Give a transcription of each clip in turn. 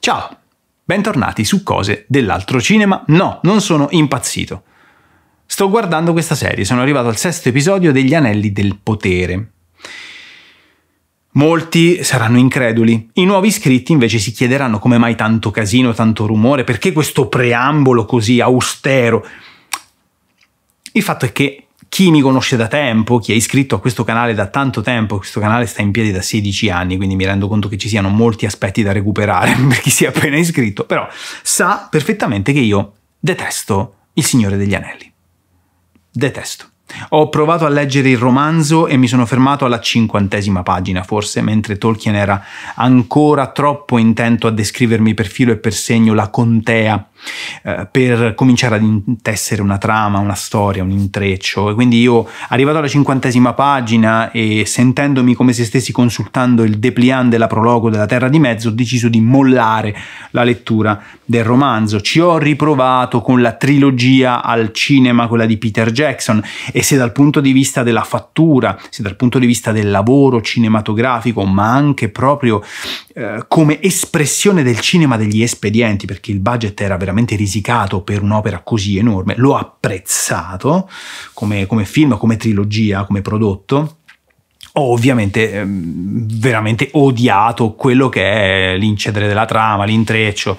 Ciao, bentornati su cose dell'altro cinema. No, non sono impazzito. Sto guardando questa serie, sono arrivato al sesto episodio degli Anelli del Potere. Molti saranno increduli, i nuovi iscritti invece si chiederanno come mai tanto casino, tanto rumore, perché questo preambolo così austero. Il fatto è che chi mi conosce da tempo, chi è iscritto a questo canale da tanto tempo, questo canale sta in piedi da 16 anni, quindi mi rendo conto che ci siano molti aspetti da recuperare per chi si è appena iscritto, però sa perfettamente che io detesto il Signore degli Anelli. Detesto. Ho provato a leggere il romanzo e mi sono fermato alla cinquantesima pagina, forse, mentre Tolkien era ancora troppo intento a descrivermi per filo e per segno la contea eh, per cominciare ad intessere una trama, una storia, un intreccio. E quindi io, arrivato alla cinquantesima pagina e sentendomi come se stessi consultando il dépliant della prologo della Terra di Mezzo, ho deciso di mollare la lettura del romanzo. Ci ho riprovato con la trilogia al cinema, quella di Peter Jackson, e se dal punto di vista della fattura, se dal punto di vista del lavoro cinematografico, ma anche proprio eh, come espressione del cinema degli espedienti, perché il budget era veramente risicato per un'opera così enorme, l'ho apprezzato come, come film, come trilogia, come prodotto ho ovviamente ehm, veramente odiato quello che è l'incedere della trama, l'intreccio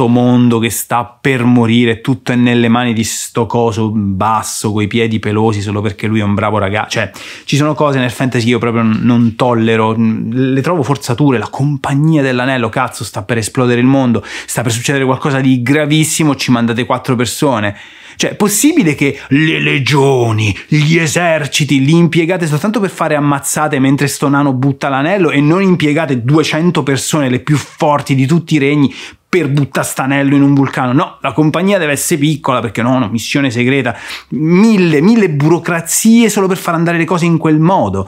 sto mondo che sta per morire, tutto è nelle mani di sto coso basso, coi piedi pelosi solo perché lui è un bravo ragazzo. Cioè, ci sono cose nel fantasy che io proprio non tollero, le trovo forzature, la compagnia dell'anello, cazzo, sta per esplodere il mondo, sta per succedere qualcosa di gravissimo, ci mandate quattro persone. Cioè, è possibile che le legioni, gli eserciti li impiegate soltanto per fare ammazzate mentre sto nano butta l'anello e non impiegate 200 persone, le più forti di tutti i regni, per buttare stanello in un vulcano. No, la compagnia deve essere piccola perché no, no, missione segreta, mille, mille burocrazie solo per far andare le cose in quel modo.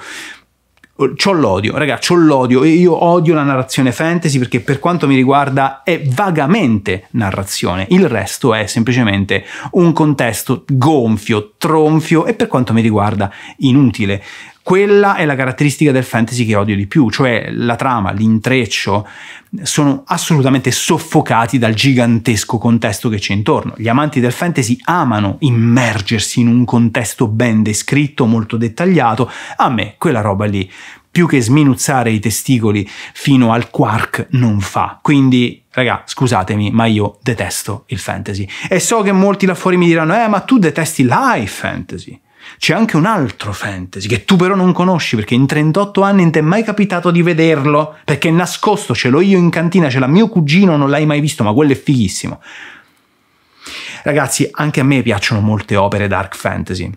C'ho l'odio, ragazzi, c'ho l'odio e io odio la narrazione fantasy perché per quanto mi riguarda è vagamente narrazione, il resto è semplicemente un contesto gonfio, tronfio e per quanto mi riguarda inutile. Quella è la caratteristica del fantasy che odio di più, cioè la trama, l'intreccio, sono assolutamente soffocati dal gigantesco contesto che c'è intorno. Gli amanti del fantasy amano immergersi in un contesto ben descritto, molto dettagliato. A me quella roba lì, più che sminuzzare i testicoli fino al quark, non fa. Quindi, raga, scusatemi, ma io detesto il fantasy. E so che molti là fuori mi diranno, eh, ma tu detesti l'high fantasy. C'è anche un altro fantasy che tu però non conosci perché in 38 anni non ti è mai capitato di vederlo, perché è nascosto, ce l'ho io in cantina, ce l'ha mio cugino, non l'hai mai visto, ma quello è fighissimo. Ragazzi, anche a me piacciono molte opere dark fantasy.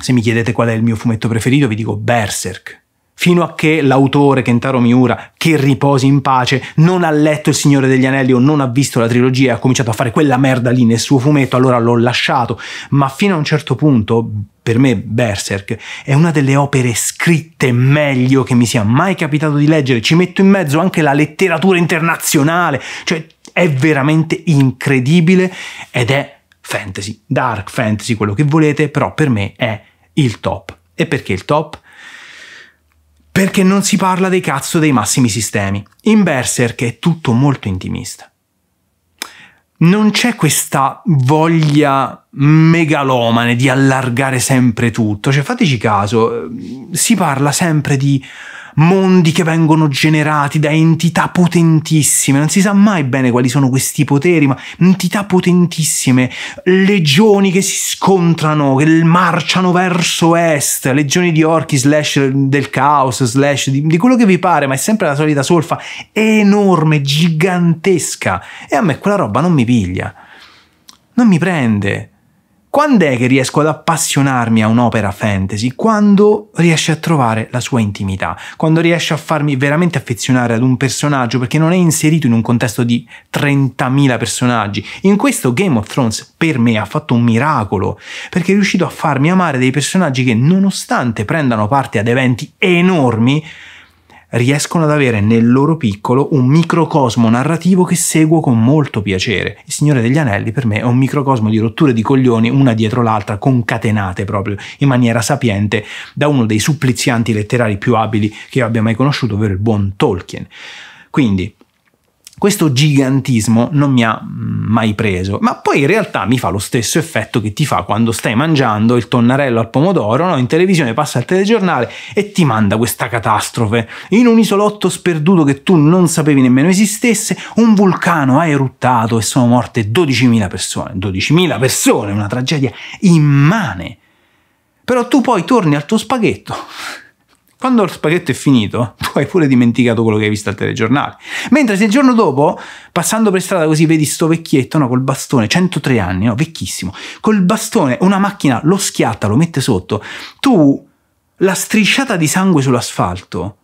Se mi chiedete qual è il mio fumetto preferito, vi dico Berserk fino a che l'autore Kentaro Miura, che riposi in pace, non ha letto Il Signore degli Anelli o non ha visto la trilogia e ha cominciato a fare quella merda lì nel suo fumetto, allora l'ho lasciato, ma fino a un certo punto per me Berserk è una delle opere scritte meglio che mi sia mai capitato di leggere, ci metto in mezzo anche la letteratura internazionale, cioè è veramente incredibile ed è fantasy, dark fantasy, quello che volete, però per me è il top. E perché il top? perché non si parla dei cazzo dei massimi sistemi. In Berserk è tutto molto intimista. Non c'è questa voglia megalomane di allargare sempre tutto, cioè fateci caso, si parla sempre di mondi che vengono generati da entità potentissime, non si sa mai bene quali sono questi poteri, ma entità potentissime, legioni che si scontrano, che marciano verso est, legioni di orchi slash del caos, slash di, di quello che vi pare, ma è sempre la solita solfa enorme, gigantesca, e a me quella roba non mi piglia, non mi prende. Quando è che riesco ad appassionarmi a un'opera fantasy? Quando riesce a trovare la sua intimità, quando riesce a farmi veramente affezionare ad un personaggio perché non è inserito in un contesto di 30.000 personaggi. In questo Game of Thrones per me ha fatto un miracolo, perché è riuscito a farmi amare dei personaggi che nonostante prendano parte ad eventi enormi, riescono ad avere nel loro piccolo un microcosmo narrativo che seguo con molto piacere. Il Signore degli Anelli per me è un microcosmo di rotture di coglioni una dietro l'altra, concatenate proprio in maniera sapiente da uno dei supplizianti letterari più abili che io abbia mai conosciuto, ovvero il buon Tolkien. Quindi, questo gigantismo non mi ha mai preso, ma poi in realtà mi fa lo stesso effetto che ti fa quando stai mangiando il tonnarello al pomodoro, no? in televisione passa il telegiornale e ti manda questa catastrofe. In un isolotto sperduto che tu non sapevi nemmeno esistesse, un vulcano ha eruttato e sono morte 12.000 persone. 12.000 persone, una tragedia immane. Però tu poi torni al tuo spaghetto quando lo spaghetto è finito, tu hai pure dimenticato quello che hai visto al telegiornale. Mentre se il giorno dopo, passando per strada così, vedi sto vecchietto, no, col bastone, 103 anni, no, vecchissimo, col bastone, una macchina lo schiatta, lo mette sotto, tu la strisciata di sangue sull'asfalto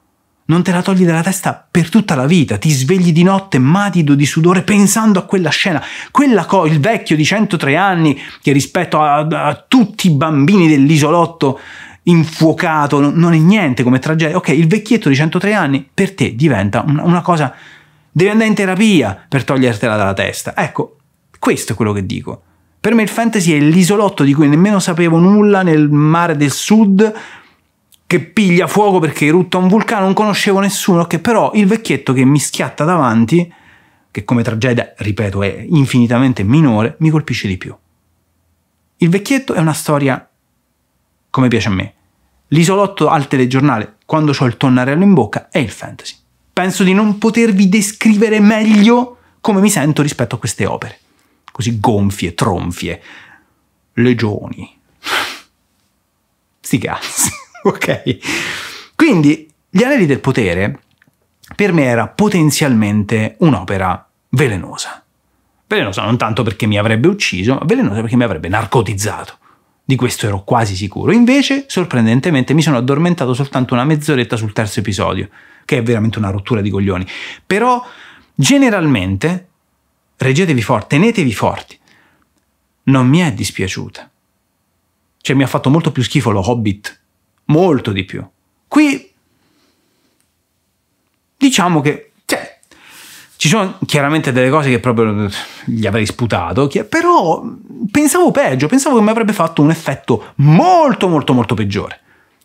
non te la togli dalla testa per tutta la vita, ti svegli di notte matido di sudore pensando a quella scena, quella co- il vecchio di 103 anni che rispetto a, a tutti i bambini dell'isolotto infuocato, non è niente come tragedia. Ok, il vecchietto di 103 anni per te diventa una cosa, devi andare in terapia per togliertela dalla testa. Ecco, questo è quello che dico. Per me il fantasy è l'isolotto di cui nemmeno sapevo nulla nel mare del sud che piglia fuoco perché erutta un vulcano, non conoscevo nessuno, che però il vecchietto che mi schiatta davanti, che come tragedia, ripeto, è infinitamente minore, mi colpisce di più. Il vecchietto è una storia come piace a me. L'isolotto al telegiornale, quando ho il tonnarello in bocca, è il fantasy. Penso di non potervi descrivere meglio come mi sento rispetto a queste opere. Così gonfie, tronfie, legioni. Sti cazzi, ok? Quindi, Gli Anelli del Potere per me era potenzialmente un'opera velenosa. Velenosa non tanto perché mi avrebbe ucciso, ma velenosa perché mi avrebbe narcotizzato. Di questo ero quasi sicuro. Invece, sorprendentemente, mi sono addormentato soltanto una mezz'oretta sul terzo episodio, che è veramente una rottura di coglioni. Però, generalmente, reggetevi forti, tenetevi forti. Non mi è dispiaciuta. Cioè, mi ha fatto molto più schifo lo Hobbit. Molto di più. Qui, diciamo che ci sono chiaramente delle cose che proprio gli avrei sputato, però pensavo peggio, pensavo che mi avrebbe fatto un effetto molto molto molto peggiore.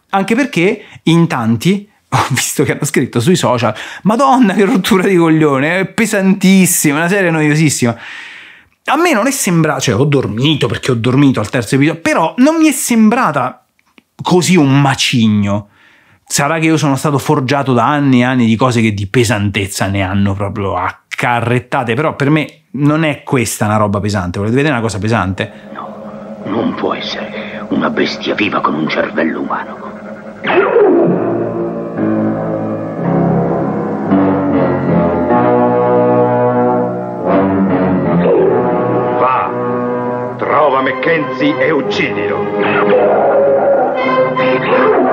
Anche perché in tanti ho visto che hanno scritto sui social, Madonna che rottura di coglione, è pesantissima, una serie noiosissima. A me non è sembrata, cioè ho dormito perché ho dormito al terzo episodio, però non mi è sembrata così un macigno. Sarà che io sono stato forgiato da anni e anni di cose che di pesantezza ne hanno proprio accarrettate, però per me non è questa una roba pesante. Volete vedere una cosa pesante? No, non può essere una bestia viva con un cervello umano. Va, trova Mackenzie e uccidilo.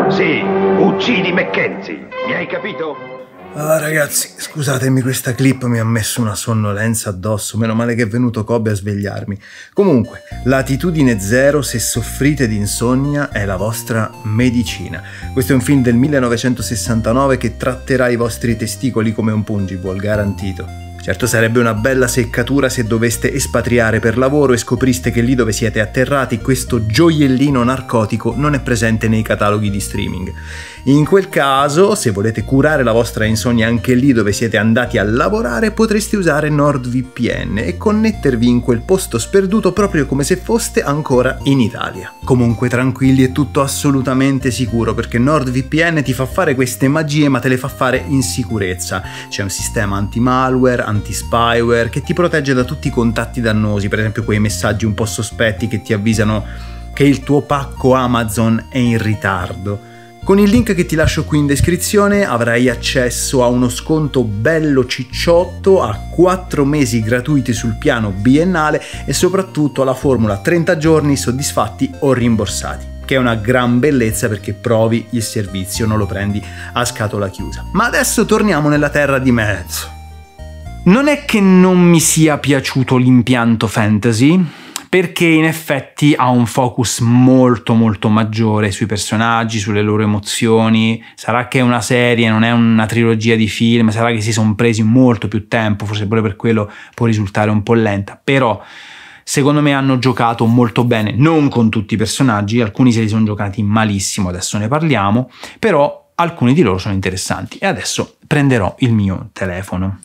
Sì, uccidi Mackenzie. Mi hai capito? Ah, ragazzi, scusatemi, questa clip mi ha messo una sonnolenza addosso. Meno male che è venuto Kobe a svegliarmi. Comunque, latitudine zero, se soffrite di insonnia, è la vostra medicina. Questo è un film del 1969 che tratterà i vostri testicoli come un pungiball, garantito. Certo sarebbe una bella seccatura se doveste espatriare per lavoro e scopriste che lì dove siete atterrati questo gioiellino narcotico non è presente nei cataloghi di streaming. In quel caso, se volete curare la vostra insonnia anche lì dove siete andati a lavorare, potreste usare NordVPN e connettervi in quel posto sperduto proprio come se foste ancora in Italia. Comunque tranquilli, è tutto assolutamente sicuro perché NordVPN ti fa fare queste magie ma te le fa fare in sicurezza. C'è un sistema anti-malware, anti-spyware che ti protegge da tutti i contatti dannosi, per esempio quei messaggi un po' sospetti che ti avvisano che il tuo pacco Amazon è in ritardo con il link che ti lascio qui in descrizione avrai accesso a uno sconto bello cicciotto, a 4 mesi gratuiti sul piano biennale e soprattutto alla formula 30 giorni soddisfatti o rimborsati che è una gran bellezza perché provi il servizio, non lo prendi a scatola chiusa. Ma adesso torniamo nella terra di mezzo. Non è che non mi sia piaciuto l'impianto fantasy, perché in effetti ha un focus molto molto maggiore sui personaggi, sulle loro emozioni. Sarà che è una serie, non è una trilogia di film, sarà che si sono presi molto più tempo, forse pure per quello può risultare un po' lenta, però secondo me hanno giocato molto bene, non con tutti i personaggi, alcuni se li sono giocati malissimo, adesso ne parliamo, però alcuni di loro sono interessanti. E adesso prenderò il mio telefono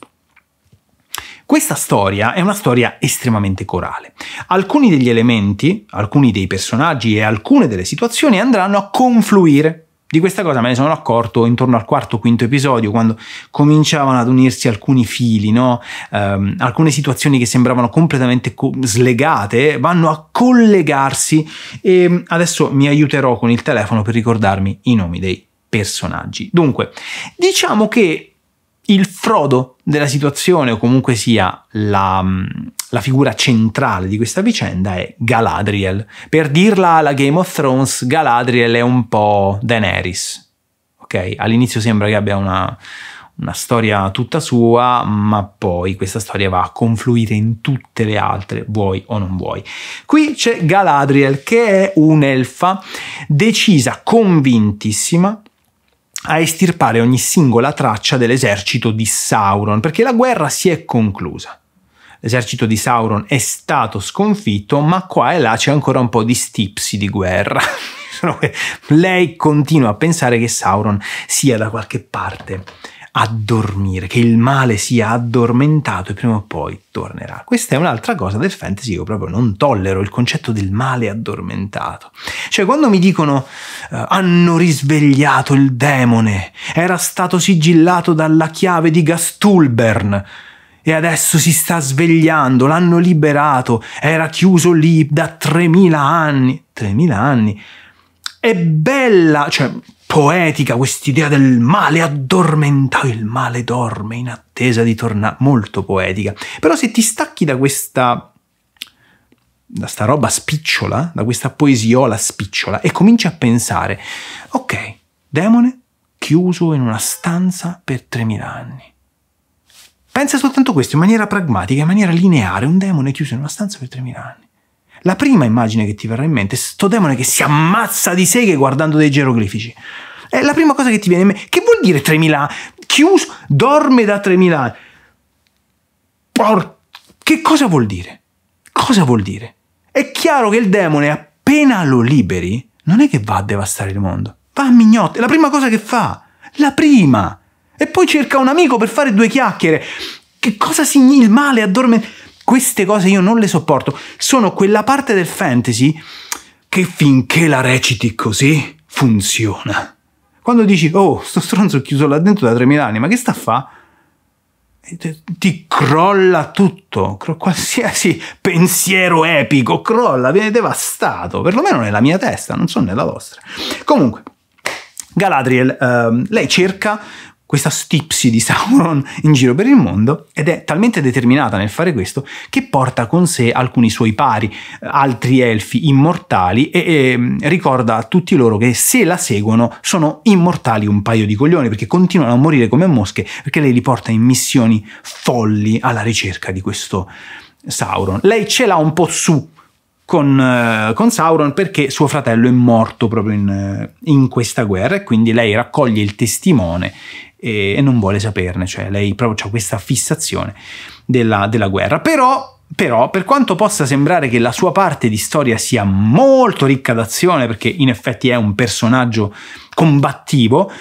Questa storia è una storia estremamente corale. Alcuni degli elementi, alcuni dei personaggi e alcune delle situazioni andranno a confluire di questa cosa me ne sono accorto intorno al quarto o quinto episodio, quando cominciavano ad unirsi alcuni fili, no? um, alcune situazioni che sembravano completamente co- slegate vanno a collegarsi e adesso mi aiuterò con il telefono per ricordarmi i nomi dei personaggi. Dunque, diciamo che il Frodo della situazione, o comunque sia la, la, figura centrale di questa vicenda, è Galadriel. Per dirla alla Game of Thrones, Galadriel è un po' Daenerys. Ok? All'inizio sembra che abbia una, una storia tutta sua, ma poi questa storia va a confluire in tutte le altre, vuoi o non vuoi. Qui c'è Galadriel, che è un'elfa decisa, convintissima a estirpare ogni singola traccia dell'esercito di Sauron, perché la guerra si è conclusa. L'esercito di Sauron è stato sconfitto, ma qua e là c'è ancora un po' di stipsi di guerra. Lei continua a pensare che Sauron sia da qualche parte a dormire, che il male sia addormentato e prima o poi tornerà. Questa è un'altra cosa del fantasy, io proprio non tollero il concetto del male addormentato. Cioè quando mi dicono uh, hanno risvegliato il demone, era stato sigillato dalla chiave di Gastulbern, e adesso si sta svegliando, l'hanno liberato, era chiuso lì da 3000 anni. 3000 anni? È bella, cioè poetica quest'idea del male addormentato, il male dorme in attesa di tornare, molto poetica. Però se ti stacchi da questa da sta roba spicciola, da questa poesiola spicciola e cominci a pensare, ok, demone chiuso in una stanza per 3000 anni. Pensa soltanto questo in maniera pragmatica, in maniera lineare, un demone chiuso in una stanza per 3000 anni. La prima immagine che ti verrà in mente è sto demone che si ammazza di seghe guardando dei geroglifici. È la prima cosa che ti viene in mente. Che vuol dire 3000? Chiuso, dorme da 3000 anni. Por... Che cosa vuol dire? Cosa vuol dire? È chiaro che il demone, appena lo liberi, non è che va a devastare il mondo. Va a mignotte. È la prima cosa che fa. La prima. E poi cerca un amico per fare due chiacchiere. Che cosa significa il male addormentato? Queste cose io non le sopporto. Sono quella parte del fantasy che finché la reciti così funziona. Quando dici, oh, sto stronzo chiuso là dentro da 3000 anni, ma che sta a fa? Ti crolla tutto, qualsiasi pensiero epico crolla, viene devastato, perlomeno nella mia testa, non so nella vostra. Comunque, Galadriel, ehm, lei cerca questa stipsi di Sauron in giro per il mondo ed è talmente determinata nel fare questo che porta con sé alcuni suoi pari, altri elfi immortali e, e ricorda a tutti loro che se la seguono sono immortali un paio di coglioni perché continuano a morire come mosche perché lei li porta in missioni folli alla ricerca di questo Sauron. Lei ce l'ha un po' su con, uh, con, Sauron perché suo fratello è morto proprio in, in, questa guerra e quindi lei raccoglie il testimone e, e non vuole saperne, cioè lei proprio ha questa fissazione della, della guerra. Però però, per quanto possa sembrare che la sua parte di storia sia molto ricca d'azione, perché in effetti è un personaggio combattivo,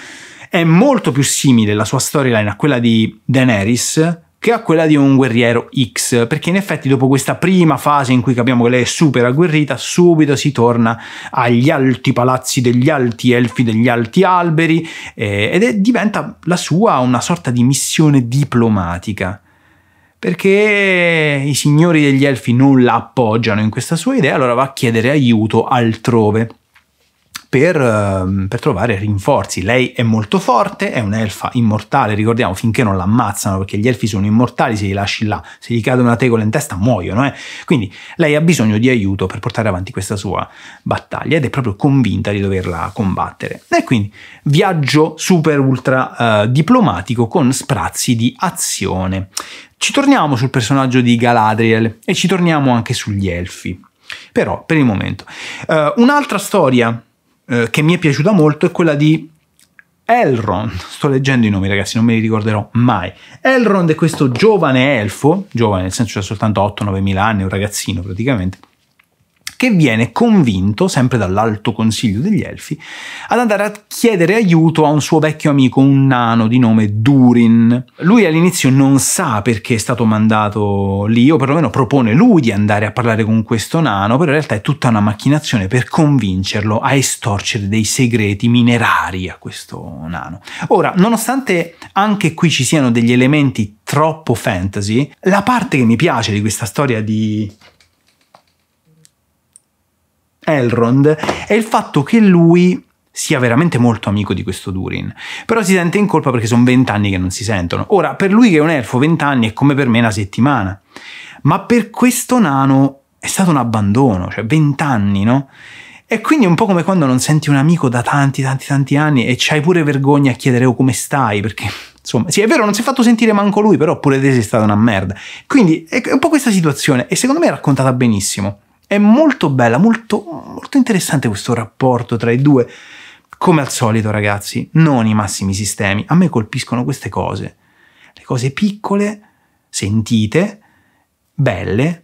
è molto più simile la sua storyline a quella di Daenerys, che a quella di un guerriero X, perché in effetti dopo questa prima fase in cui capiamo che lei è super agguerrita, subito si torna agli alti palazzi degli alti elfi, degli alti alberi, eh, ed è, diventa la sua una sorta di missione diplomatica. Perché i signori degli elfi non la appoggiano in questa sua idea, allora va a chiedere aiuto altrove per, ehm, per, trovare rinforzi. Lei è molto forte, è un'elfa immortale, ricordiamo, finché non l'ammazzano, perché gli elfi sono immortali, se li lasci là, se gli cade una tegola in testa muoiono. Eh? Quindi lei ha bisogno di aiuto per portare avanti questa sua battaglia ed è proprio convinta di doverla combattere. E quindi viaggio super ultra uh, diplomatico con sprazzi di azione. Ci torniamo sul personaggio di Galadriel e ci torniamo anche sugli elfi. Però, per il momento, uh, un'altra storia eh, che mi è piaciuta molto è quella di Elrond. Sto leggendo i nomi, ragazzi, non me li ricorderò mai. Elrond è questo giovane elfo, giovane nel senso che ha soltanto 8-9 mila anni, un ragazzino praticamente, che viene convinto, sempre dall'alto consiglio degli elfi, ad andare a chiedere aiuto a un suo vecchio amico, un nano di nome Durin. Lui all'inizio non sa perché è stato mandato lì, o perlomeno propone lui di andare a parlare con questo nano, però in realtà è tutta una macchinazione per convincerlo a estorcere dei segreti minerari a questo nano. Ora, nonostante anche qui ci siano degli elementi troppo fantasy, la parte che mi piace di questa storia di Elrond è il fatto che lui sia veramente molto amico di questo Durin, però si sente in colpa perché sono vent'anni che non si sentono. Ora, per lui che è un elfo, vent'anni è come per me una settimana, ma per questo nano è stato un abbandono, cioè vent'anni, no? E quindi è un po' come quando non senti un amico da tanti, tanti, tanti anni e c'hai pure vergogna a chiedere oh come stai, perché insomma, sì è vero, non si è fatto sentire manco lui, però pure te sei stata una merda. Quindi è un po' questa situazione e secondo me è raccontata benissimo. È molto bella, molto, molto interessante questo rapporto tra i due. Come al solito, ragazzi, non i massimi sistemi. A me colpiscono queste cose. Le cose piccole, sentite, belle,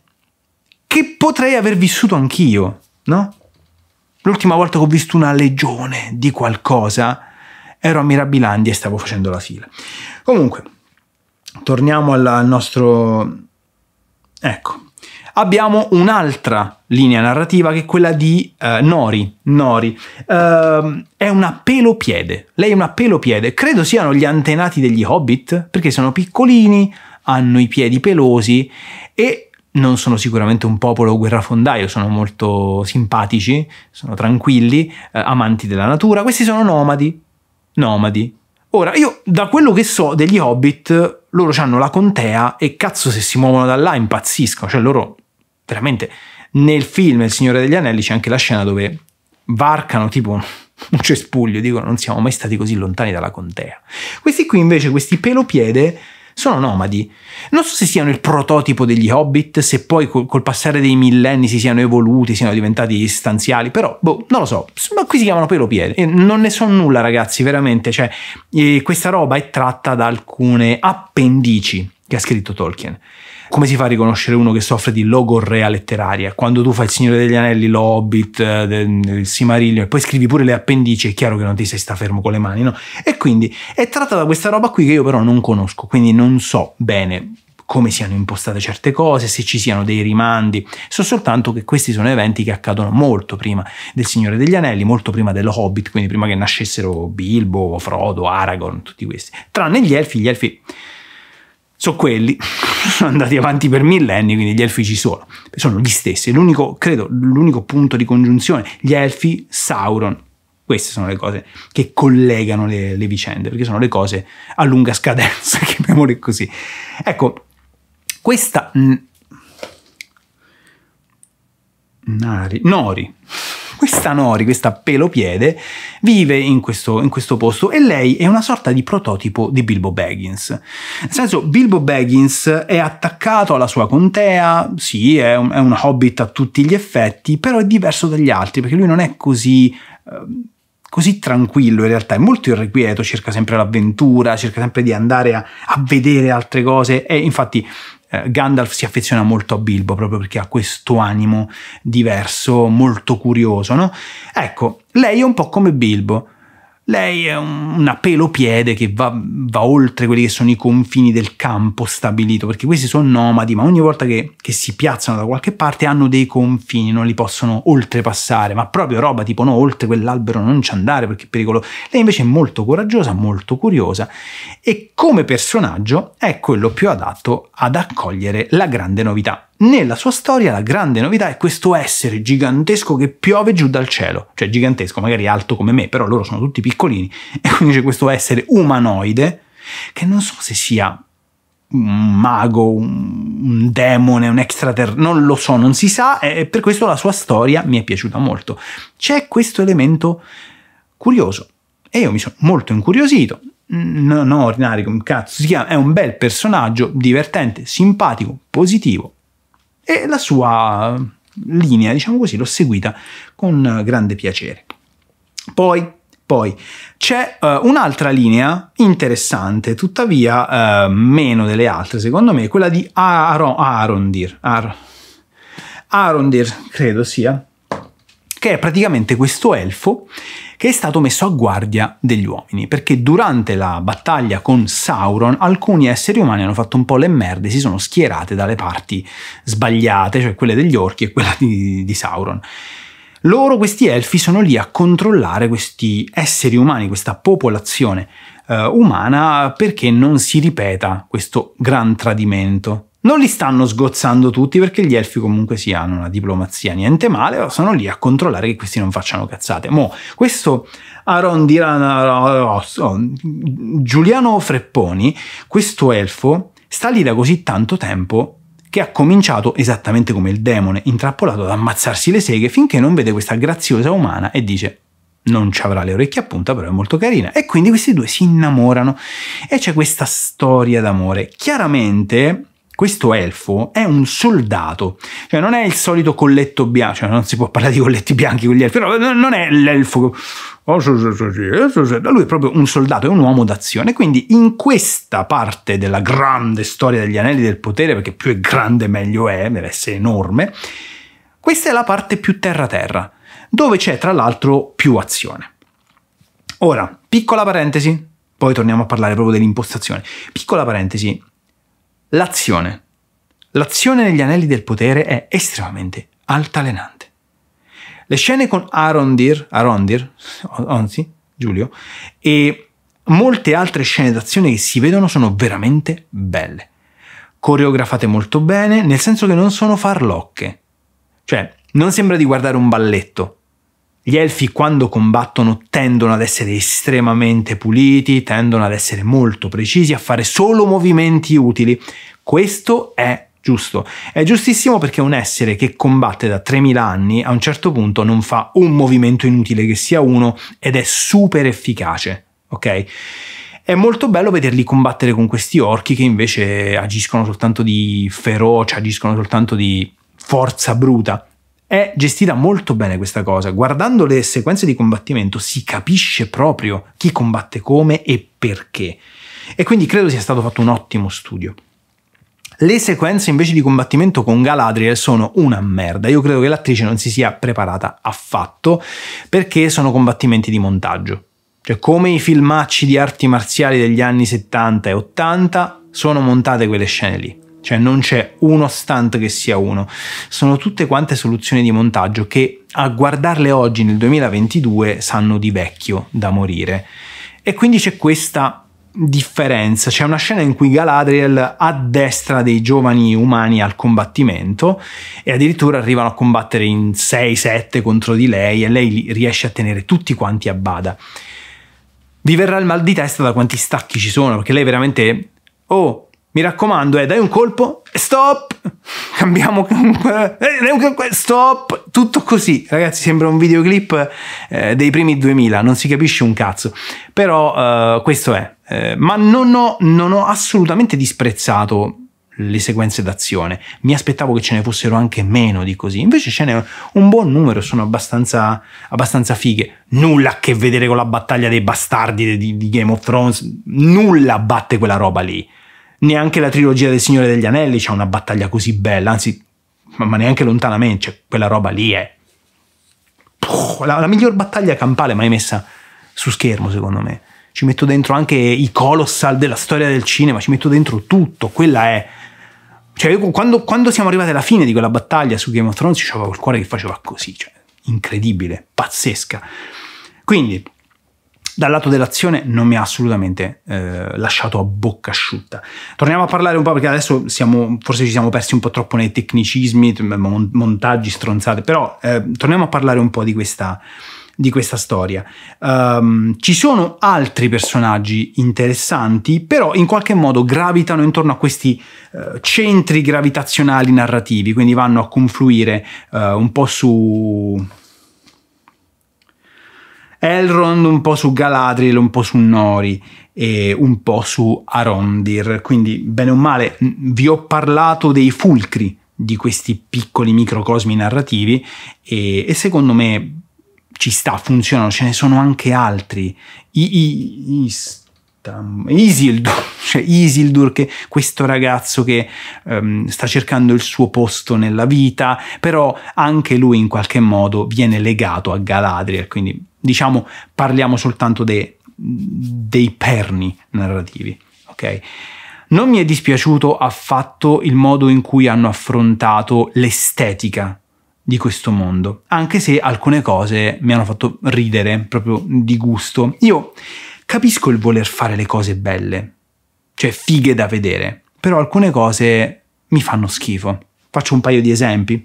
che potrei aver vissuto anch'io, no? L'ultima volta che ho visto una legione di qualcosa ero a Mirabilandia e stavo facendo la fila. Comunque, torniamo al nostro... Ecco, abbiamo un'altra linea narrativa che è quella di uh, Nori. Nori uh, è una pelopiede. Lei è una pelopiede. Credo siano gli antenati degli hobbit perché sono piccolini, hanno i piedi pelosi e non sono sicuramente un popolo guerrafondaio, sono molto simpatici, sono tranquilli, eh, amanti della natura. Questi sono nomadi. Nomadi. Ora, io da quello che so degli hobbit, loro hanno la contea e cazzo se si muovono da là impazziscono, cioè loro veramente nel film Il Signore degli Anelli c'è anche la scena dove varcano tipo un cespuglio, dicono non siamo mai stati così lontani dalla contea. Questi qui invece, questi pelopiede, sono nomadi. Non so se siano il prototipo degli hobbit, se poi col, col passare dei millenni si siano evoluti, siano diventati stanziali, però boh, non lo so. Ma qui si chiamano pelopiede. E non ne so nulla, ragazzi, veramente. Cioè, questa roba è tratta da alcune appendici che ha scritto Tolkien. Come si fa a riconoscere uno che soffre di logorrea letteraria? Quando tu fai il Signore degli Anelli, l'Hobbit, eh, il Simarillion e poi scrivi pure le appendici, è chiaro che non ti sei sta fermo con le mani, no? E quindi è tratta da questa roba qui che io però non conosco, quindi non so bene come siano impostate certe cose, se ci siano dei rimandi. So soltanto che questi sono eventi che accadono molto prima del Signore degli Anelli, molto prima dello Hobbit, quindi prima che nascessero Bilbo, Frodo, Aragorn, tutti questi. Tranne gli elfi, gli elfi sono quelli, sono andati avanti per millenni, quindi gli elfi ci sono, sono gli stessi, l'unico, credo, l'unico punto di congiunzione, gli elfi, Sauron, queste sono le cose che collegano le, le vicende, perché sono le cose a lunga scadenza, chiamiamole così. Ecco, questa... Nari, Nori, questa Nori, questa pelopiede, vive in questo, in questo, posto e lei è una sorta di prototipo di Bilbo Baggins. Nel senso, Bilbo Baggins è attaccato alla sua contea, sì, è un, è un hobbit a tutti gli effetti, però è diverso dagli altri perché lui non è così... Eh, così tranquillo in realtà, è molto irrequieto, cerca sempre l'avventura, cerca sempre di andare a, a vedere altre cose e infatti eh, Gandalf si affeziona molto a Bilbo proprio perché ha questo animo diverso, molto curioso, no? Ecco, lei è un po' come Bilbo, lei è una pelopiede che va, va, oltre quelli che sono i confini del campo stabilito, perché questi sono nomadi, ma ogni volta che, che, si piazzano da qualche parte hanno dei confini, non li possono oltrepassare, ma proprio roba tipo no, oltre quell'albero non ci andare perché è pericoloso. Lei invece è molto coraggiosa, molto curiosa e come personaggio è quello più adatto ad accogliere la grande novità. Nella sua storia la grande novità è questo essere gigantesco che piove giù dal cielo, cioè gigantesco, magari alto come me, però loro sono tutti piccolini, e quindi c'è questo essere umanoide che non so se sia un mago, un, demone, un extraterrestre, non lo so, non si sa, e per questo la sua storia mi è piaciuta molto. C'è questo elemento curioso e io mi sono molto incuriosito. No, no, ordinario, cazzo si chiama, è un bel personaggio, divertente, simpatico, positivo, e la sua linea, diciamo così, l'ho seguita con grande piacere. Poi, poi c'è uh, un'altra linea interessante, tuttavia uh, meno delle altre, secondo me, quella di Aaron, Arondir. Ar- Arondir, credo sia, che è praticamente questo elfo che è stato messo a guardia degli uomini, perché durante la battaglia con Sauron alcuni esseri umani hanno fatto un po' le merde, si sono schierate dalle parti sbagliate, cioè quelle degli orchi e quella di, di Sauron. Loro, questi elfi, sono lì a controllare questi esseri umani, questa popolazione eh, umana, perché non si ripeta questo gran tradimento. Non li stanno sgozzando tutti perché gli elfi comunque si hanno una diplomazia niente male, sono lì a controllare che questi non facciano cazzate. Mo, questo Aaron Dirana, Giuliano Frepponi, questo elfo, sta lì da così tanto tempo che ha cominciato esattamente come il demone, intrappolato ad ammazzarsi le seghe finché non vede questa graziosa umana e dice non ci avrà le orecchie a punta, però è molto carina. E quindi questi due si innamorano e c'è questa storia d'amore. Chiaramente questo elfo è un soldato, cioè non è il solito colletto bianco, cioè non si può parlare di colletti bianchi con gli elfi, però non è l'elfo. Oh, lui è proprio un soldato, è un uomo d'azione. Quindi in questa parte della grande storia degli anelli del potere, perché più è grande meglio è, deve essere enorme, questa è la parte più terra-terra, dove c'è tra l'altro più azione. Ora, piccola parentesi, poi torniamo a parlare proprio dell'impostazione. Piccola parentesi, L'azione. L'azione negli anelli del potere è estremamente altalenante. Le scene con Arondir, Arondir, anzi, Giulio, e molte altre scene d'azione che si vedono sono veramente belle. Coreografate molto bene, nel senso che non sono farlocche. Cioè, non sembra di guardare un balletto, gli elfi quando combattono tendono ad essere estremamente puliti, tendono ad essere molto precisi, a fare solo movimenti utili. Questo è giusto. È giustissimo perché un essere che combatte da 3000 anni a un certo punto non fa un movimento inutile che sia uno ed è super efficace, ok? È molto bello vederli combattere con questi orchi che invece agiscono soltanto di ferocia, agiscono soltanto di forza bruta. È gestita molto bene questa cosa. Guardando le sequenze di combattimento si capisce proprio chi combatte come e perché. E quindi credo sia stato fatto un ottimo studio. Le sequenze invece di combattimento con Galadriel sono una merda. Io credo che l'attrice non si sia preparata affatto perché sono combattimenti di montaggio. Cioè, come i filmacci di arti marziali degli anni 70 e 80, sono montate quelle scene lì cioè non c'è uno stunt che sia uno, sono tutte quante soluzioni di montaggio che a guardarle oggi nel 2022 sanno di vecchio da morire. E quindi c'è questa differenza, c'è una scena in cui Galadriel addestra dei giovani umani al combattimento e addirittura arrivano a combattere in 6-7 contro di lei e lei riesce a tenere tutti quanti a bada. Vi verrà il mal di testa da quanti stacchi ci sono, perché lei veramente... Oh, mi raccomando, eh, dai un colpo, stop, cambiamo, eh, stop, tutto così. Ragazzi, sembra un videoclip eh, dei primi 2000, non si capisce un cazzo. Però eh, questo è. Eh, ma non ho, non ho assolutamente disprezzato le sequenze d'azione. Mi aspettavo che ce ne fossero anche meno di così. Invece ce n'è un buon numero, sono abbastanza, abbastanza fighe. Nulla a che vedere con la battaglia dei bastardi di, di Game of Thrones. Nulla batte quella roba lì neanche la trilogia del Signore degli Anelli c'ha una battaglia così bella, anzi, ma neanche lontanamente, cioè, quella roba lì è la, la miglior battaglia campale mai messa su schermo, secondo me. Ci metto dentro anche i colossal della storia del cinema, ci metto dentro tutto, quella è... Cioè, io, quando, quando, siamo arrivati alla fine di quella battaglia su Game of Thrones, c'avevo il cuore che faceva così, cioè, incredibile, pazzesca. Quindi, dal lato dell'azione non mi ha assolutamente eh, lasciato a bocca asciutta. Torniamo a parlare un po' perché adesso siamo, forse ci siamo persi un po' troppo nei tecnicismi, montaggi stronzate, però eh, torniamo a parlare un po' di questa, di questa storia. Um, ci sono altri personaggi interessanti, però in qualche modo gravitano intorno a questi uh, centri gravitazionali narrativi, quindi vanno a confluire uh, un po' su Elrond un po' su Galadriel, un po' su Nori e un po' su Arondir. Quindi, bene o male, vi ho parlato dei fulcri di questi piccoli microcosmi narrativi e, e secondo me ci sta, funzionano, ce ne sono anche altri. I, i, i. Isildur, cioè Isildur, che questo ragazzo che um, sta cercando il suo posto nella vita, però anche lui in qualche modo viene legato a Galadriel, quindi diciamo parliamo soltanto de, dei perni narrativi, ok? Non mi è dispiaciuto affatto il modo in cui hanno affrontato l'estetica di questo mondo, anche se alcune cose mi hanno fatto ridere proprio di gusto. Io capisco il voler fare le cose belle, cioè fighe da vedere, però alcune cose mi fanno schifo. Faccio un paio di esempi.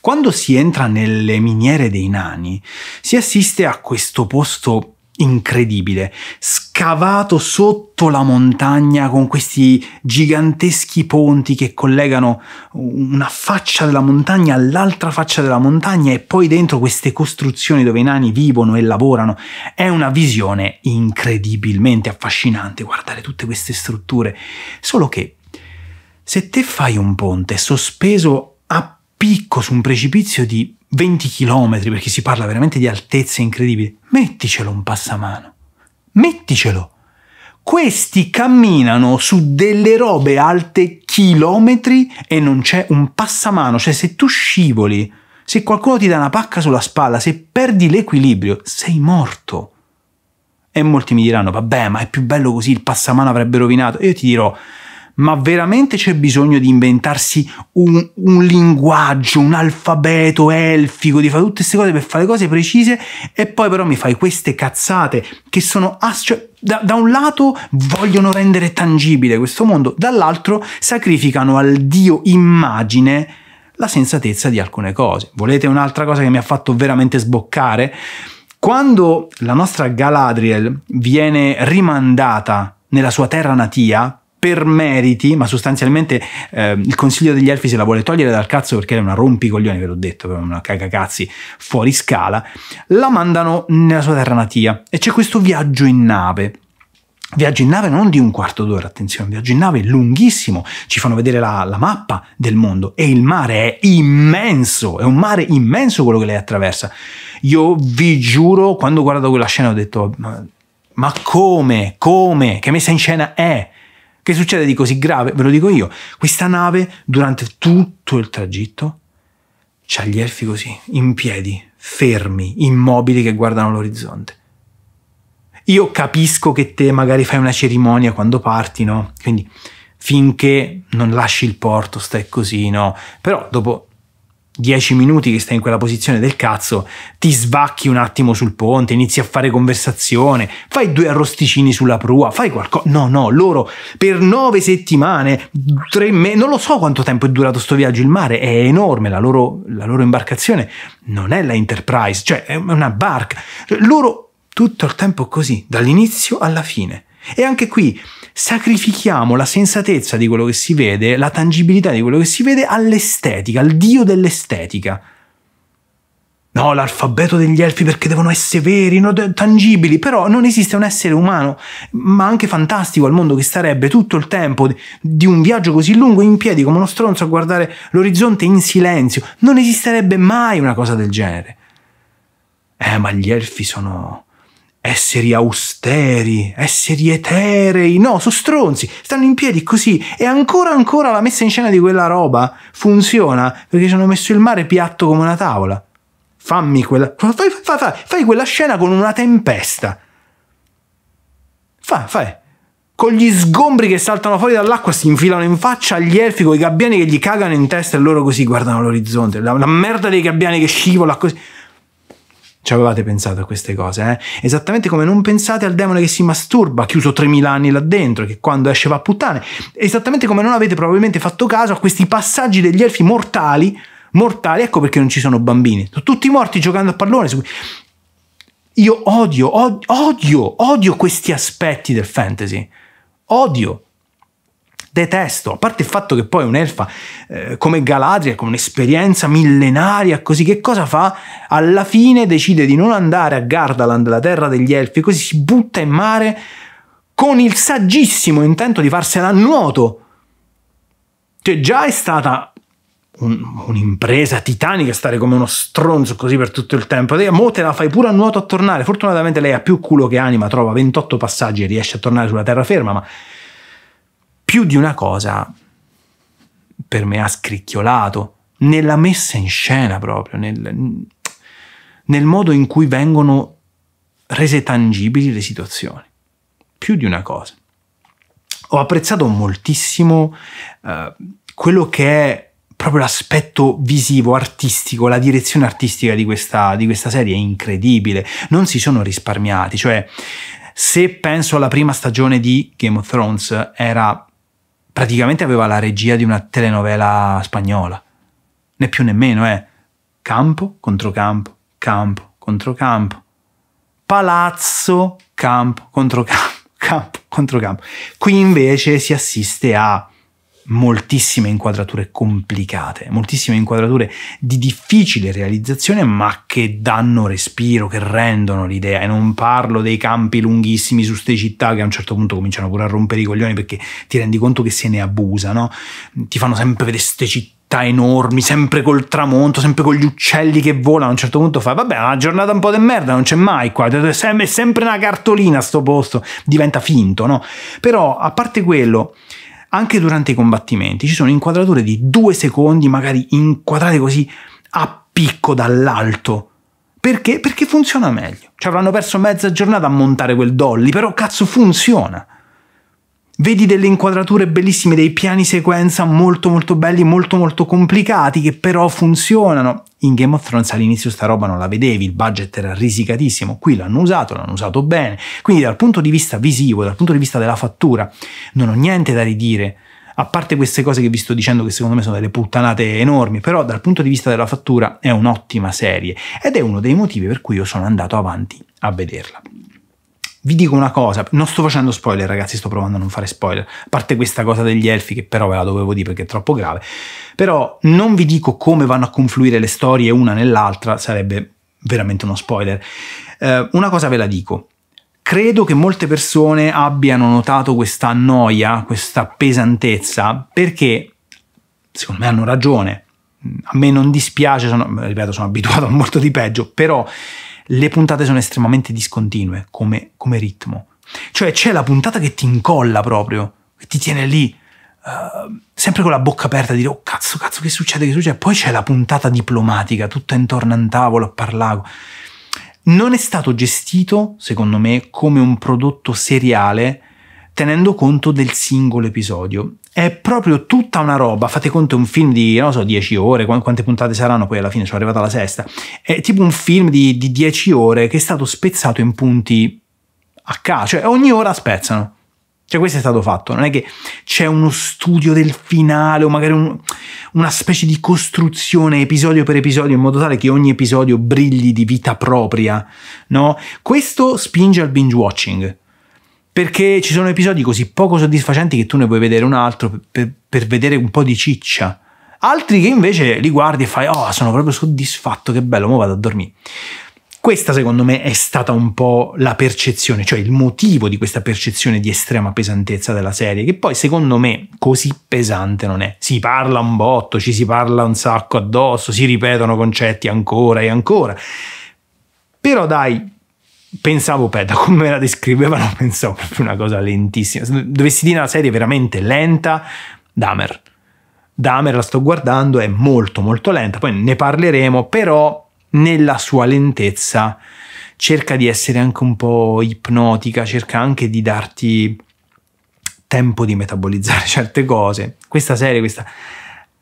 Quando si entra nelle miniere dei nani, si assiste a questo posto incredibile, scavato sotto la montagna con questi giganteschi ponti che collegano una faccia della montagna all'altra faccia della montagna e poi dentro queste costruzioni dove i nani vivono e lavorano. È una visione incredibilmente affascinante guardare tutte queste strutture. Solo che se te fai un ponte sospeso a picco su un precipizio di 20 km, perché si parla veramente di altezze incredibili, metticelo un passamano. Metticelo. Questi camminano su delle robe alte chilometri e non c'è un passamano, cioè se tu scivoli, se qualcuno ti dà una pacca sulla spalla, se perdi l'equilibrio, sei morto. E molti mi diranno, vabbè, ma è più bello così, il passamano avrebbe rovinato. io ti dirò, ma veramente c'è bisogno di inventarsi un, un, linguaggio, un alfabeto elfico, di fare tutte queste cose per fare cose precise e poi però mi fai queste cazzate che sono... Ass- cioè, da, da, un lato vogliono rendere tangibile questo mondo, dall'altro sacrificano al dio immagine la sensatezza di alcune cose. Volete un'altra cosa che mi ha fatto veramente sboccare? Quando la nostra Galadriel viene rimandata nella sua terra natia, per meriti, ma sostanzialmente eh, il consiglio degli elfi se la vuole togliere dal cazzo perché è una rompicoglioni, ve l'ho detto, una cagacazzi fuori scala, la mandano nella sua terra natia e c'è questo viaggio in nave. Viaggio in nave non di un quarto d'ora, attenzione, viaggio in nave lunghissimo, ci fanno vedere la, la mappa del mondo e il mare è immenso, è un mare immenso quello che lei attraversa. Io vi giuro, quando ho guardato quella scena ho detto, ma, ma come, come, che messa in scena è? Che succede di così grave? Ve lo dico io. Questa nave, durante tutto il tragitto, c'ha gli elfi così, in piedi, fermi, immobili che guardano l'orizzonte. Io capisco che te magari fai una cerimonia quando parti, no? Quindi finché non lasci il porto stai così, no? Però dopo dieci minuti che stai in quella posizione del cazzo, ti svacchi un attimo sul ponte, inizi a fare conversazione, fai due arrosticini sulla prua, fai qualcosa. No, no, loro per nove settimane, tre mesi, non lo so quanto tempo è durato sto viaggio, il mare è enorme, la loro, la loro imbarcazione non è la Enterprise, cioè è una barca. Loro tutto il tempo così, dall'inizio alla fine. E anche qui sacrifichiamo la sensatezza di quello che si vede, la tangibilità di quello che si vede all'estetica, al dio dell'estetica. No, l'alfabeto degli elfi perché devono essere veri, no, tangibili, però non esiste un essere umano, ma anche fantastico al mondo che starebbe tutto il tempo di un viaggio così lungo in piedi come uno stronzo a guardare l'orizzonte in silenzio. Non esisterebbe mai una cosa del genere. Eh, ma gli elfi sono esseri austeri, esseri eterei, no, sono stronzi, stanno in piedi così e ancora ancora la messa in scena di quella roba funziona perché ci hanno messo il mare piatto come una tavola. Fammi quella, fai, fai, fai, fai quella scena con una tempesta. Fai, fai. Con gli sgombri che saltano fuori dall'acqua si infilano in faccia agli elfi con i gabbiani che gli cagano in testa e loro così guardano l'orizzonte. La, la merda dei gabbiani che scivola così. Ci avevate pensato a queste cose, eh? Esattamente come non pensate al demone che si masturba, chiuso 3000 anni là dentro, che quando esce va a puttane. Esattamente come non avete probabilmente fatto caso a questi passaggi degli elfi mortali, mortali, ecco perché non ci sono bambini. Sono tutti morti giocando a pallone. Io odio, odio, odio, odio questi aspetti del fantasy. Odio detesto, a parte il fatto che poi un'elfa eh, come Galadriel, con un'esperienza millenaria così, che cosa fa? Alla fine decide di non andare a Gardaland, la terra degli elfi, così si butta in mare con il saggissimo intento di farsela a nuoto. Cioè già è stata un, un'impresa titanica stare come uno stronzo così per tutto il tempo. Mo te la fai pure a nuoto a tornare. Fortunatamente lei ha più culo che anima, trova 28 passaggi e riesce a tornare sulla terraferma, ma più di una cosa per me ha scricchiolato nella messa in scena proprio, nel, nel modo in cui vengono rese tangibili le situazioni. Più di una cosa. Ho apprezzato moltissimo uh, quello che è proprio l'aspetto visivo, artistico, la direzione artistica di questa, di questa serie è incredibile. Non si sono risparmiati, cioè se penso alla prima stagione di Game of Thrones era praticamente aveva la regia di una telenovela spagnola, né più né meno, eh. campo contro campo, campo contro campo, palazzo, campo contro campo, campo contro campo. Qui invece si assiste a moltissime inquadrature complicate, moltissime inquadrature di difficile realizzazione, ma che danno respiro, che rendono l'idea. E non parlo dei campi lunghissimi su ste città che a un certo punto cominciano pure a rompere i coglioni perché ti rendi conto che se ne abusa, no? Ti fanno sempre vedere queste città enormi, sempre col tramonto, sempre con gli uccelli che volano. A un certo punto fai, vabbè, una giornata un po' di merda, non c'è mai qua, è sempre una cartolina sto posto, diventa finto, no? Però, a parte quello, anche durante i combattimenti ci sono inquadrature di due secondi, magari inquadrate così a picco dall'alto. Perché? Perché funziona meglio. Ci avranno perso mezza giornata a montare quel dolly, però cazzo funziona. Vedi delle inquadrature bellissime, dei piani sequenza molto molto belli, molto molto complicati, che però funzionano. In Game of Thrones all'inizio sta roba non la vedevi, il budget era risicatissimo, qui l'hanno usato, l'hanno usato bene. Quindi dal punto di vista visivo, dal punto di vista della fattura, non ho niente da ridire. A parte queste cose che vi sto dicendo che secondo me sono delle puttanate enormi, però dal punto di vista della fattura è un'ottima serie ed è uno dei motivi per cui io sono andato avanti a vederla. Vi dico una cosa, non sto facendo spoiler ragazzi, sto provando a non fare spoiler, a parte questa cosa degli elfi che però ve la dovevo dire perché è troppo grave, però non vi dico come vanno a confluire le storie una nell'altra, sarebbe veramente uno spoiler. Eh, una cosa ve la dico, credo che molte persone abbiano notato questa noia, questa pesantezza, perché secondo me hanno ragione, a me non dispiace, sono, ripeto, sono abituato a molto di peggio, però le puntate sono estremamente discontinue come, come ritmo. Cioè c'è la puntata che ti incolla proprio, che ti tiene lì, uh, sempre con la bocca aperta, a dire oh cazzo, cazzo, che succede, che succede? Poi c'è la puntata diplomatica, tutta intorno a un tavolo a parlare. Non è stato gestito, secondo me, come un prodotto seriale tenendo conto del singolo episodio. È proprio tutta una roba, fate conto un film di, non so, 10 ore, quante puntate saranno, poi alla fine sono arrivata alla sesta, è tipo un film di, di 10 ore che è stato spezzato in punti a caso, cioè ogni ora spezzano. Cioè questo è stato fatto, non è che c'è uno studio del finale o magari un, una specie di costruzione episodio per episodio in modo tale che ogni episodio brilli di vita propria, no? Questo spinge al binge watching perché ci sono episodi così poco soddisfacenti che tu ne puoi vedere un altro per, per, vedere un po' di ciccia. Altri che invece li guardi e fai, oh, sono proprio soddisfatto, che bello, ora vado a dormire. Questa secondo me è stata un po' la percezione, cioè il motivo di questa percezione di estrema pesantezza della serie, che poi secondo me così pesante non è. Si parla un botto, ci si parla un sacco addosso, si ripetono concetti ancora e ancora. Però dai, pensavo, da come me la descrivevano, pensavo proprio una cosa lentissima. Se dovessi dire una serie veramente lenta, Damer. Damer la sto guardando, è molto molto lenta, poi ne parleremo, però nella sua lentezza cerca di essere anche un po' ipnotica, cerca anche di darti tempo di metabolizzare certe cose. Questa serie, questa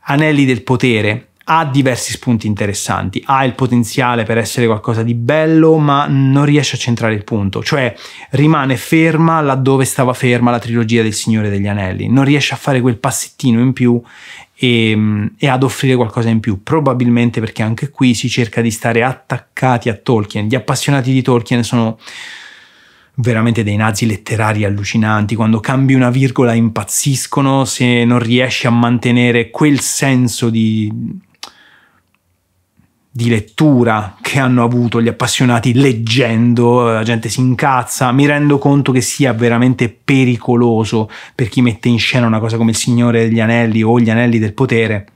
Anelli del potere, ha diversi spunti interessanti, ha il potenziale per essere qualcosa di bello, ma non riesce a centrare il punto, cioè rimane ferma laddove stava ferma la trilogia del Signore degli Anelli, non riesce a fare quel passettino in più e, e ad offrire qualcosa in più, probabilmente perché anche qui si cerca di stare attaccati a Tolkien, gli appassionati di Tolkien sono veramente dei nazi letterari allucinanti, quando cambi una virgola impazziscono se non riesci a mantenere quel senso di di lettura che hanno avuto gli appassionati leggendo, la gente si incazza, mi rendo conto che sia veramente pericoloso per chi mette in scena una cosa come il Signore degli Anelli o gli Anelli del Potere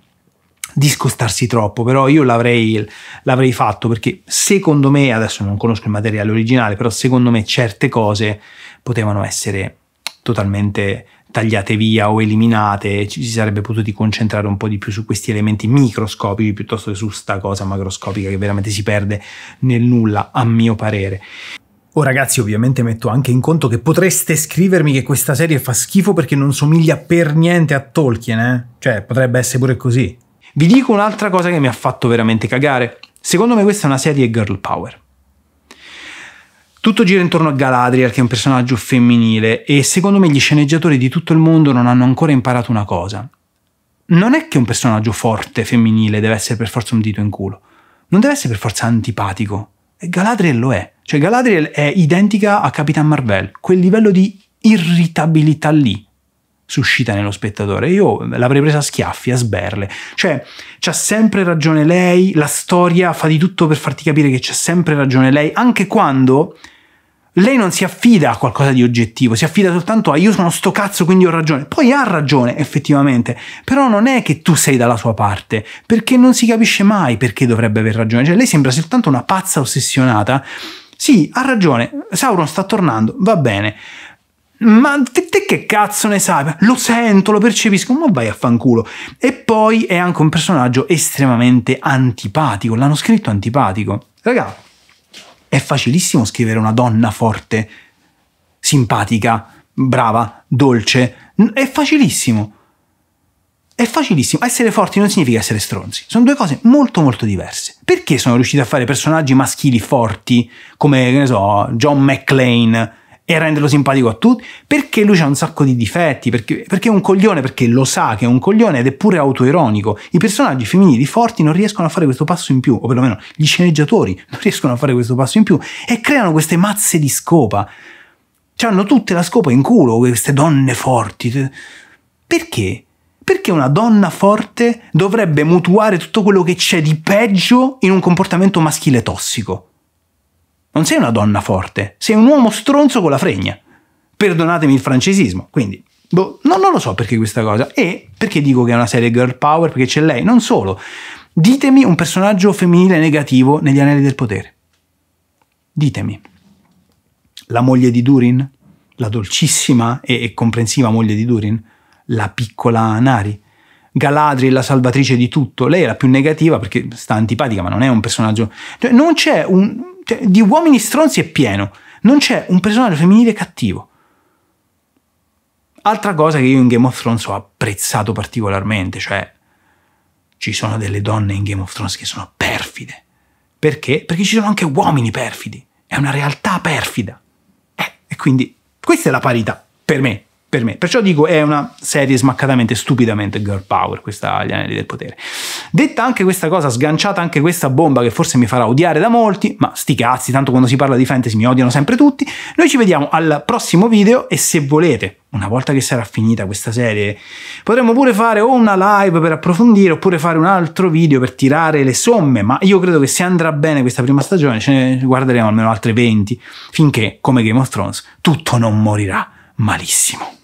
discostarsi troppo, però io l'avrei, l'avrei fatto perché secondo me, adesso non conosco il materiale originale, però secondo me certe cose potevano essere totalmente tagliate via o eliminate, ci si sarebbe potuti concentrare un po' di più su questi elementi microscopici piuttosto che su sta cosa macroscopica che veramente si perde nel nulla, a mio parere. Oh ragazzi, ovviamente metto anche in conto che potreste scrivermi che questa serie fa schifo perché non somiglia per niente a Tolkien, eh? Cioè, potrebbe essere pure così. Vi dico un'altra cosa che mi ha fatto veramente cagare. Secondo me questa è una serie girl power. Tutto gira intorno a Galadriel, che è un personaggio femminile, e secondo me gli sceneggiatori di tutto il mondo non hanno ancora imparato una cosa. Non è che un personaggio forte, femminile, deve essere per forza un dito in culo. Non deve essere per forza antipatico. E Galadriel lo è. Cioè Galadriel è identica a Capitan Marvel, quel livello di irritabilità lì suscita nello spettatore. Io l'avrei presa a schiaffi, a sberle. Cioè, c'ha sempre ragione lei, la storia fa di tutto per farti capire che c'ha sempre ragione lei, anche quando lei non si affida a qualcosa di oggettivo, si affida soltanto a io sono sto cazzo quindi ho ragione. Poi ha ragione effettivamente, però non è che tu sei dalla sua parte, perché non si capisce mai perché dovrebbe aver ragione. Cioè lei sembra soltanto una pazza ossessionata. Sì, ha ragione, Sauron sta tornando, va bene. Ma te, te, che cazzo ne sai? Lo sento, lo percepisco, ma vai a fanculo. E poi è anche un personaggio estremamente antipatico. L'hanno scritto antipatico. Raga, è facilissimo scrivere una donna forte, simpatica, brava, dolce. È facilissimo. È facilissimo. Essere forti non significa essere stronzi. Sono due cose molto molto diverse. Perché sono riusciti a fare personaggi maschili forti come, che ne so, John McClane? E renderlo simpatico a tutti, perché lui ha un sacco di difetti, perché, perché, è un coglione, perché lo sa che è un coglione ed è pure autoironico. I personaggi femminili forti non riescono a fare questo passo in più, o perlomeno gli sceneggiatori non riescono a fare questo passo in più e creano queste mazze di scopa. Cioè hanno tutte la scopa in culo, queste donne forti. Perché? Perché una donna forte dovrebbe mutuare tutto quello che c'è di peggio in un comportamento maschile tossico? Non sei una donna forte, sei un uomo stronzo con la fregna. Perdonatemi il francesismo. Quindi, boh, no, non lo so perché questa cosa. E perché dico che è una serie girl power? Perché c'è lei. Non solo. Ditemi un personaggio femminile negativo negli Anelli del Potere. Ditemi. La moglie di Durin? La dolcissima e, e comprensiva moglie di Durin? La piccola Nari? Galadriel, la salvatrice di tutto. Lei è la più negativa perché sta antipatica, ma non è un personaggio. Cioè, non c'è un, cioè, di uomini stronzi è pieno. Non c'è un personaggio femminile cattivo. Altra cosa che io in Game of Thrones ho apprezzato particolarmente, cioè ci sono delle donne in Game of Thrones che sono perfide. Perché? Perché ci sono anche uomini perfidi. È una realtà perfida. Eh, e quindi questa è la parità, per me per me. Perciò dico è una serie smaccatamente, stupidamente girl power, questa Gli Anelli del Potere. Detta anche questa cosa, sganciata anche questa bomba che forse mi farà odiare da molti, ma sti cazzi, tanto quando si parla di fantasy mi odiano sempre tutti, noi ci vediamo al prossimo video e se volete, una volta che sarà finita questa serie, potremmo pure fare o una live per approfondire oppure fare un altro video per tirare le somme, ma io credo che se andrà bene questa prima stagione ce ne guarderemo almeno altre 20, finché, come Game of Thrones, tutto non morirà malissimo.